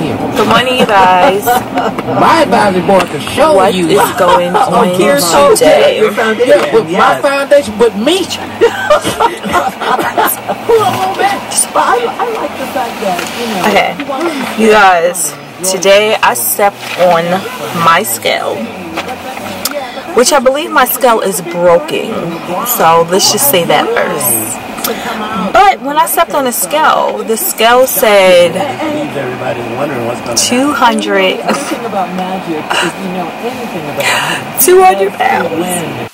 here. Good morning, you guys. My advisory board can show What you. what is going on Here's so today? Your foundation. yeah, with my foundation, but me. But I, I like the fact that, you know, Okay, you you guys. Today I stepped on my scale, which I believe my scale is broken. So let's just say that first. But when I stepped on the scale, the scale said leaves everybody wondering what's going to 200, The thing about magic is you know anything about it. 200 pounds.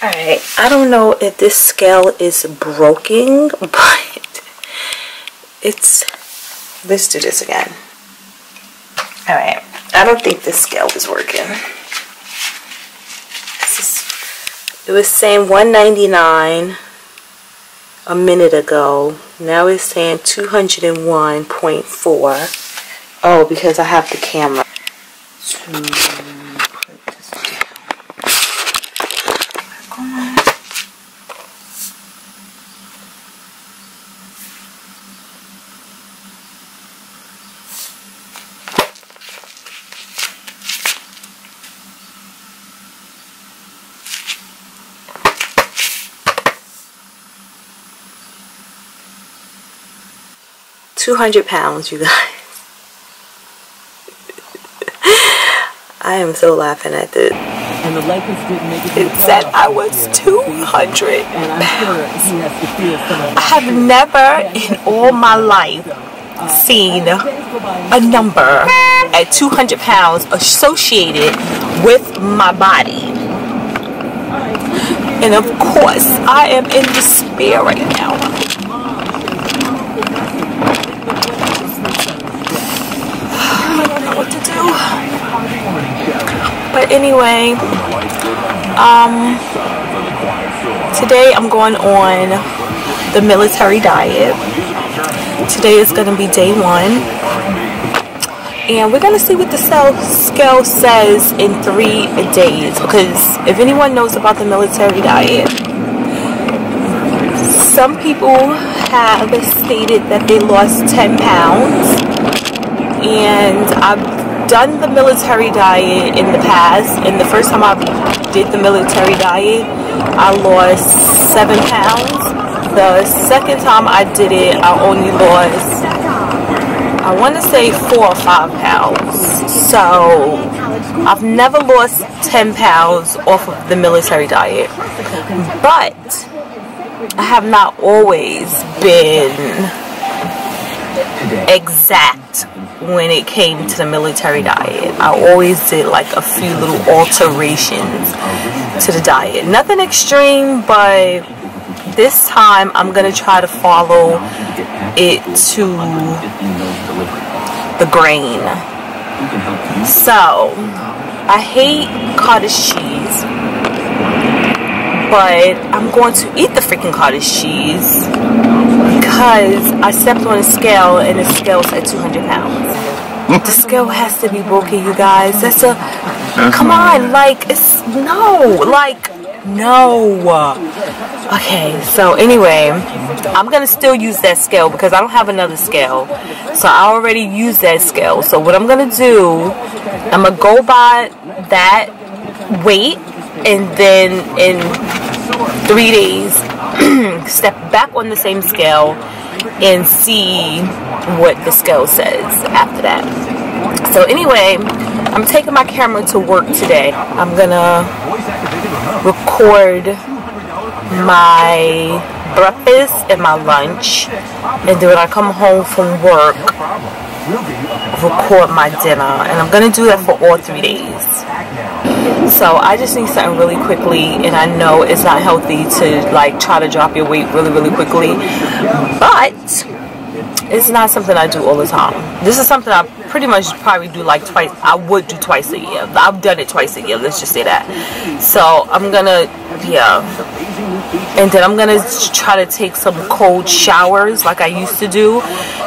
Alright, I don't know if this scale is broken, but it's. Let's do this again. Alright, I don't think this scale is working. Is, it was saying 199 a minute ago. Now it's saying 201.4. Oh, because I have the camera. To 200 pounds, you guys. I am so laughing at this. And the Lakers didn't make it. It said I was 200 pounds. I have never in all my life seen a number at 200 pounds associated with my body. And of course, I am in despair right now. But anyway, um, today I'm going on the military diet. Today is going to be day one. And we're going to see what the scale says in three days. Because if anyone knows about the military diet, some people have stated that they lost 10 pounds. And I've done the military diet in the past. And the first time I did the military diet, I lost 7 pounds. The second time I did it, I only lost, I want to say four or five pounds. So I've never lost 10 pounds off of the military diet. But I have not always been exact when it came to the military diet. I always did like a few little alterations to the diet. Nothing extreme, but this time I'm gonna try to follow it to the grain. So I hate cottage cheese, but I'm going to eat the freaking cottage cheese because I stepped on a scale and the scale said 200 pounds. The scale has to be broken, you guys. That's a come on, like it's no, like no. Okay, so anyway, I'm gonna still use that scale because I don't have another scale. So I already used that scale. So what I'm gonna do, I'm gonna go by that weight and then in three days step back on the same scale and see what the scale says after that. So anyway, I'm taking my camera to work today. I'm gonna record my breakfast and my lunch and then when I come home from work record my dinner and I'm gonna do that for all three days so I just need something really quickly and I know it's not healthy to like try to drop your weight really really quickly but it's not something I do all the time. This is something I pretty much probably do like twice. I would do twice a year. I've done it twice a year. Let's just say that. So I'm gonna, yeah. And then I'm gonna try to take some cold showers like I used to do,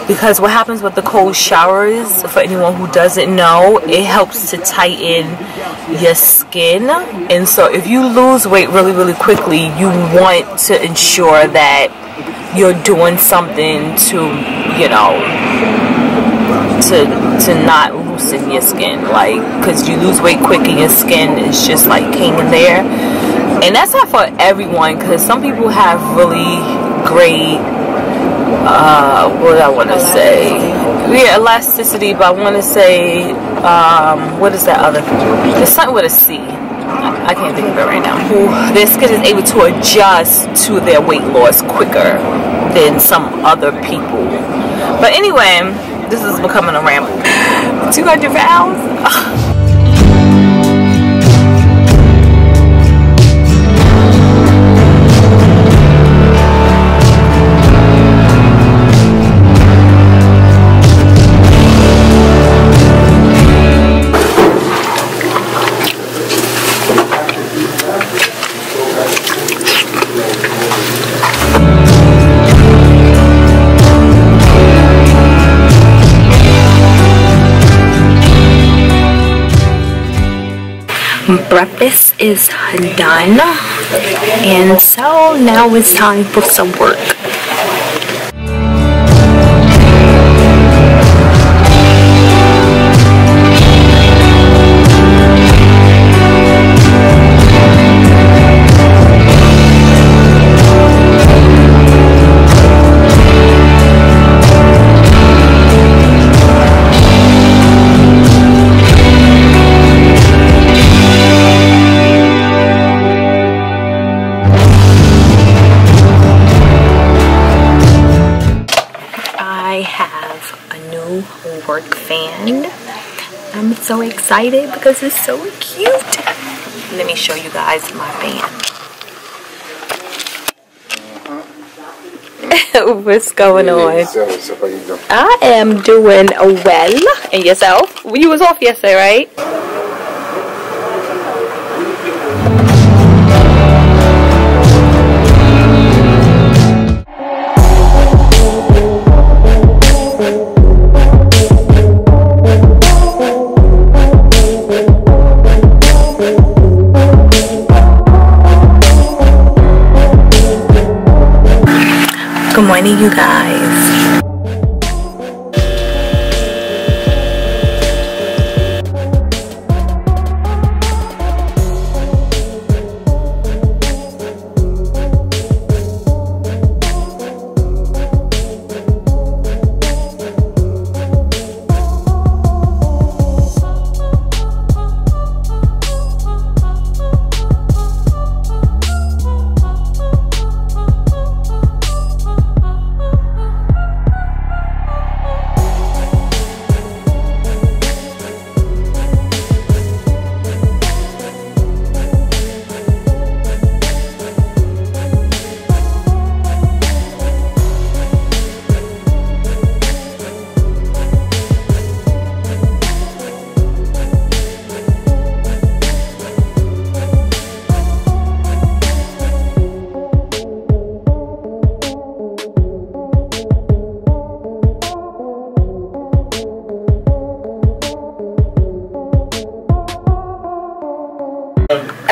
because what happens with the cold showers, for anyone who doesn't know, it helps to tighten your skin. And so if you lose weight really, really quickly, you want to ensure that you're doing something to, you know, to to not loosen your skin, like, because you lose weight quick and your skin is just like hanging there. And that's not for everyone, because some people have really great, uh, what I want to say? Yeah, elasticity, but I want to say, um, what is that other? There's something with a C. I can't think of it right now. Who their skin is able to adjust to their weight loss quicker than some other people. But anyway, this is becoming a ramble. 200 pounds? breakfast is done. And so now it's time for some work so excited because it's so cute. Let me show you guys my fan. What's going on? I am doing well. And yourself? You was off yesterday, right?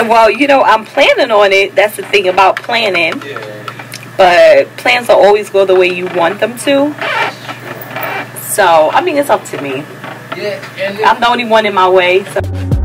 Well, you know, I'm planning on it. That's the thing about planning. Yeah. But plans don't always go the way you want them to. So, I mean, it's up to me. Yeah, I'm the only one in my way. So.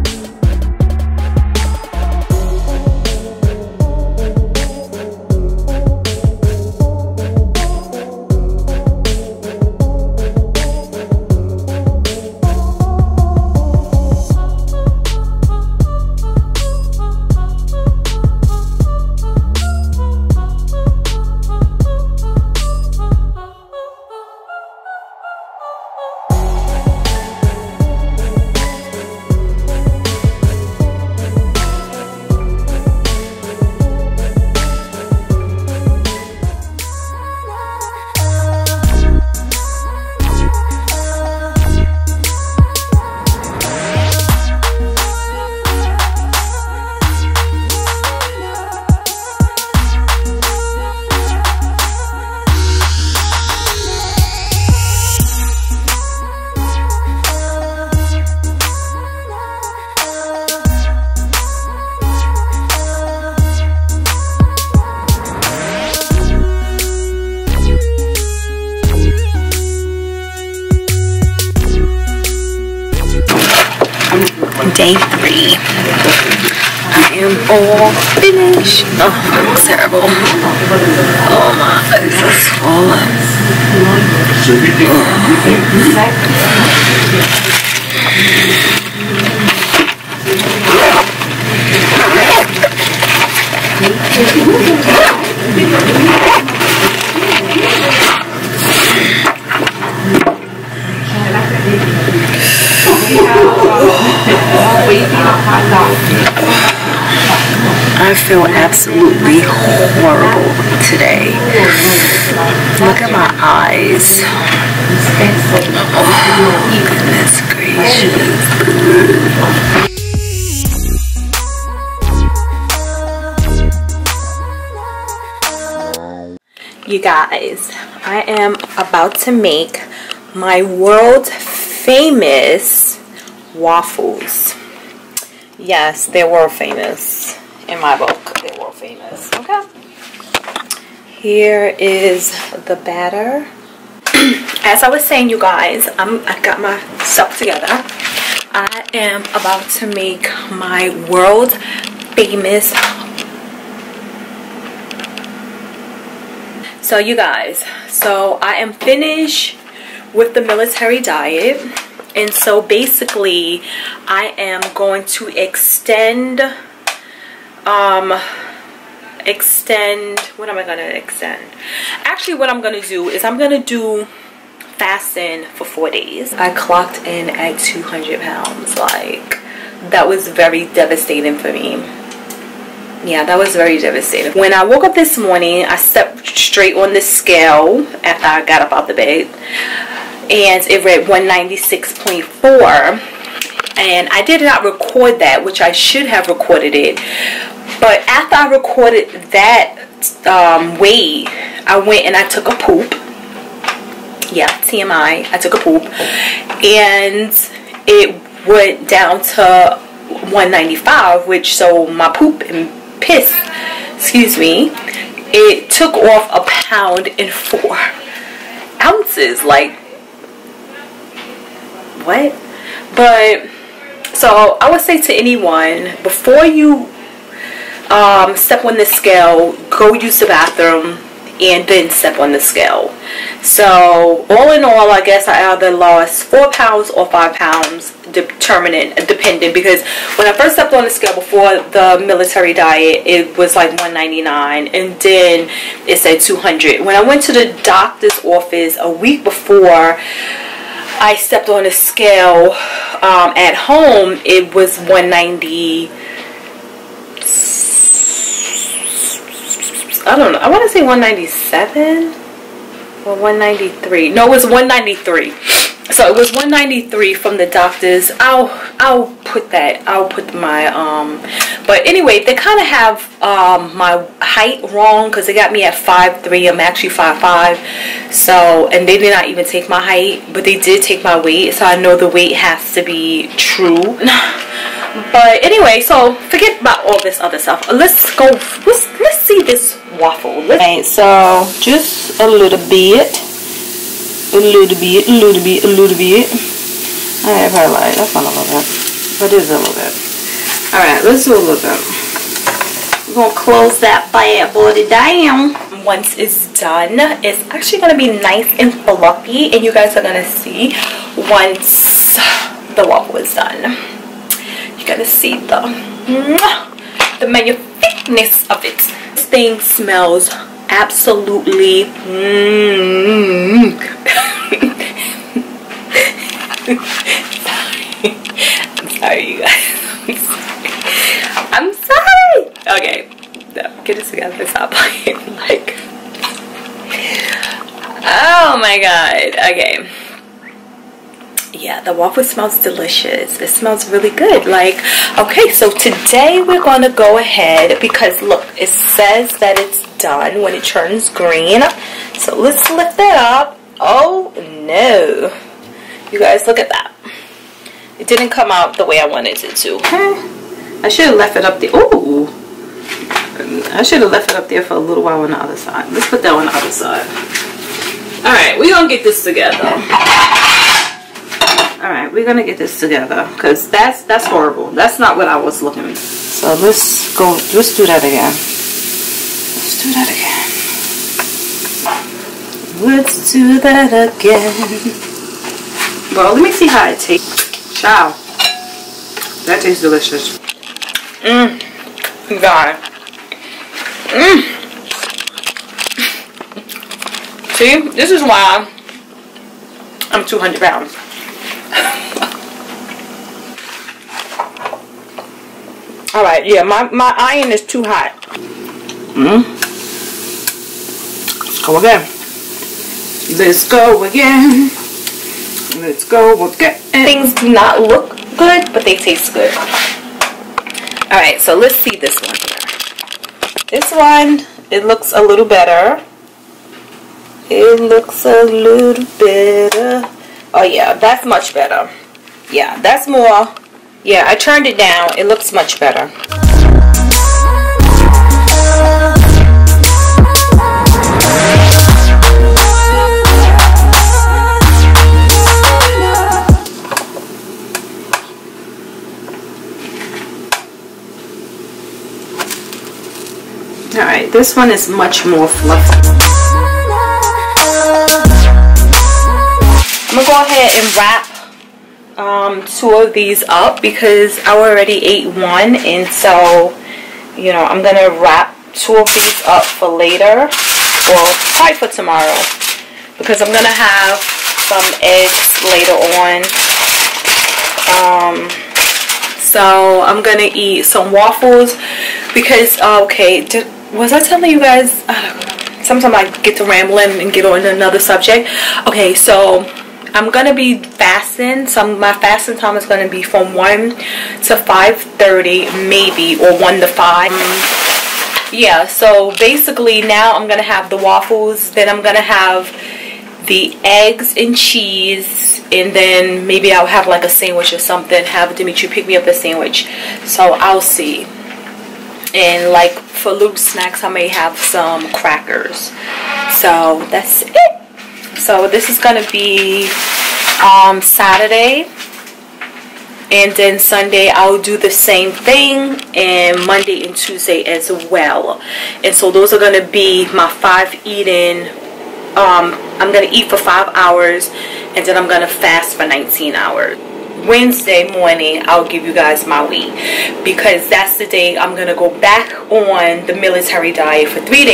Day three. I am all finished. Oh, that looks terrible. Oh my eyes are swollen. I feel absolutely horrible today. Look at my eyes. Oh, goodness gracious. You guys, I am about to make my world famous waffles. Yes, they were famous in my book. They were famous. Okay. Here is the batter. As I was saying, you guys, I'm, I got my stuff together. I am about to make my world famous. So you guys, so I am finished with the military diet and so basically I am going to extend um extend what am I gonna extend? Actually what I'm gonna do is I'm gonna do fasten for four days. I clocked in at 200 pounds like that was very devastating for me. Yeah that was very devastating. When I woke up this morning I stepped straight on the scale after I got up out the bed and it read 196.4 and I did not record that which I should have recorded it. But after I recorded that um, weight I went and I took a poop. Yeah TMI I took a poop. And it went down to 195 which so my poop and piss excuse me it took off a pound and four ounces. Like what? But so i would say to anyone before you um, step on the scale go use the bathroom and then step on the scale. So all in all i guess i either lost four pounds or five pounds determinant dependent because when i first stepped on the scale before the military diet it was like 199 and then it said 200 when i went to the doctor's office a week before I stepped on a scale um, at home, it was 190. I don't know. I want to say 197 or 193. No, it was 193. So it was 193 from the doctors. I'll I'll put that. I'll put my um. But anyway, they kind of have um my height wrong because they got me at 5'3". I'm actually 5'5". So and they did not even take my height, but they did take my weight. So I know the weight has to be true. But anyway, so forget about all this other stuff. Let's go. Let's let's see this waffle. Okay, so just a little bit a little bit, a little bit, a little bit. Alright, probably like, that's not a little bit. But it is a little bit. Alright, let's do a little bit. We're going to close that bad body down. Once it's done, it's actually going to be nice and fluffy. And you guys are going to see once the waffle is done. You're going to see the, the magnificence of it. This thing smells absolutely mm, sorry. I'm sorry you guys. I'm sorry. Okay. No, get it together. Stop playing. Like Oh my god. Okay. Yeah, the waffle smells delicious. It smells really good. Like, okay, so today we're to go ahead because look, it says that it's done when it turns green. So let's lift that up. Oh no. You guys look at that. It didn't come out the way I wanted it to. I should have left it up there. Ooh. I should have left it up there for a little while on the other side. Let's put that on the other side. Alright, we're going to get this together. All right, we're gonna get this together because that's that's horrible. That's not what I was looking. So let's go. Let's do that again. Let's do that again. Let's do that again. Well, let me see how it tastes. Ciao. That tastes delicious. Mmm. God. Mmm. See, this is why I'm 200 pounds. Alright, yeah, my, my iron is too hot. Mm. Let's go again. Let's go again. Let's go again. Things do not look good, but they taste good. Alright, so let's see this one This one, it looks a little better. It looks a little better. Oh yeah, that's much better. Yeah, that's more. Yeah, I turned it down. It looks much better. Alright, this one is much more fluffy. Go ahead and wrap um, two of these up because I already ate one and so you know I'm gonna wrap two of these up for later well probably for tomorrow because I'm gonna have some eggs later on. Um, so I'm gonna eat some waffles because okay was I telling you guys uh, sometimes I get to rambling and get on another subject. Okay so I'm gonna be fasting. Some my fasting time is gonna be from 1 to 5:30 maybe or 1 to 5 yeah so basically now I'm gonna have the waffles then I'm gonna have the eggs and cheese and then maybe I'll have like a sandwich or something. Have Dimitri pick me up a sandwich. So I'll see. And like for little snacks I may have some crackers. So that's it so this is gonna be um, Saturday. And then Sunday I'll do the same thing and Monday and Tuesday as well. And so those are gonna be my five eating um, I'm gonna eat for five hours and then I'm gonna fast for 19 hours. Wednesday morning I'll give you guys my weight because that's the day I'm gonna go back on the military diet for three days